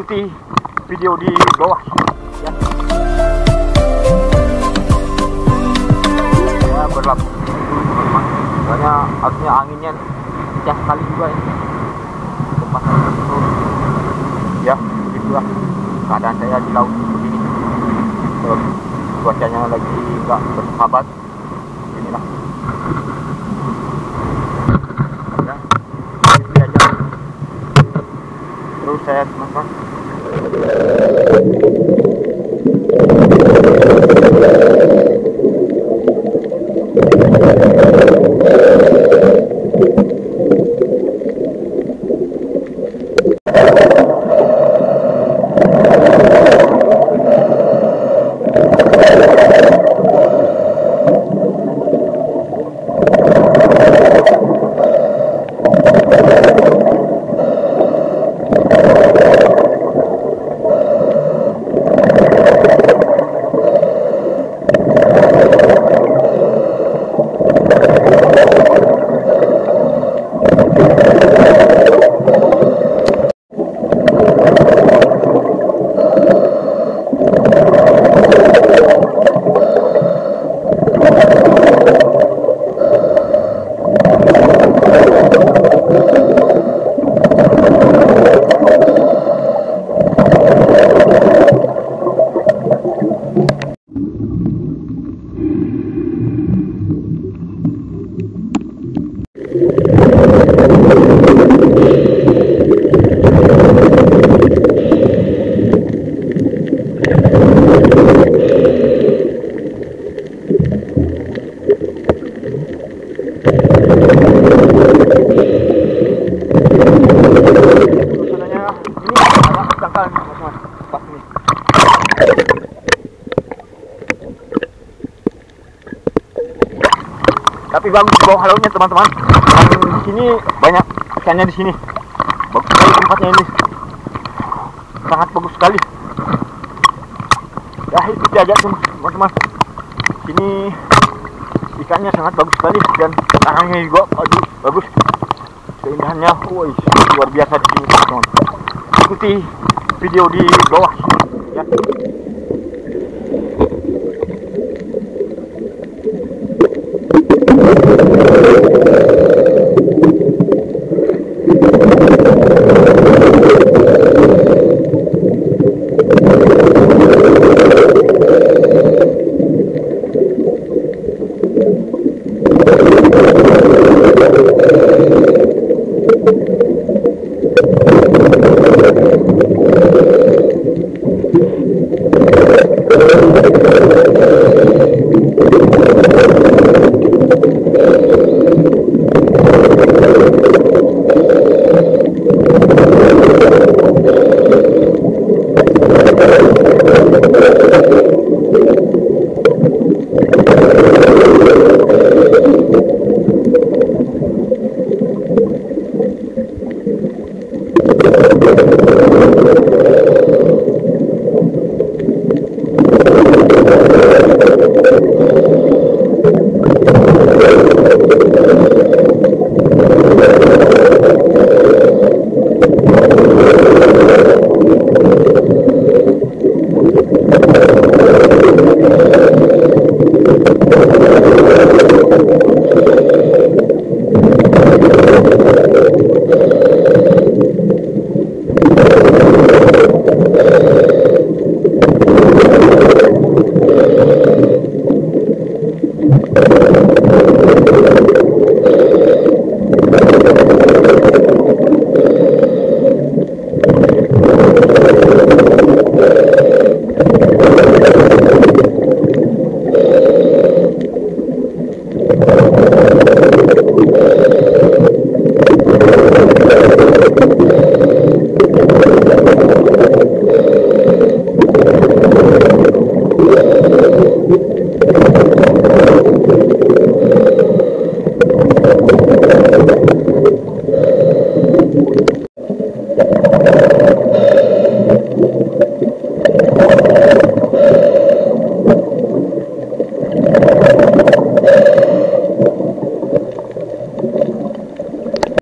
ikuti video di bawah. Ya. Ya berlaku. Soalnya harusnya anginnya pecah sekali juga ya. Terus ya begitulah keadaan saya di laut cuacanya lagi nggak bersahabat. Inilah. Ya. Gitu aja. Terus saya teman-teman suasananya ini tapi bagus bawah lautnya teman-teman. Di sini banyak ikannya di sini bagus sekali tempatnya ini. Sangat bagus sekali. Ya ikuti aja teman-teman ini ikannya sangat bagus sekali dan tangannya juga aduh bagus. Keindahannya woi luar biasa di sini teman-teman. Ikuti video di bawah. Ya. Thank.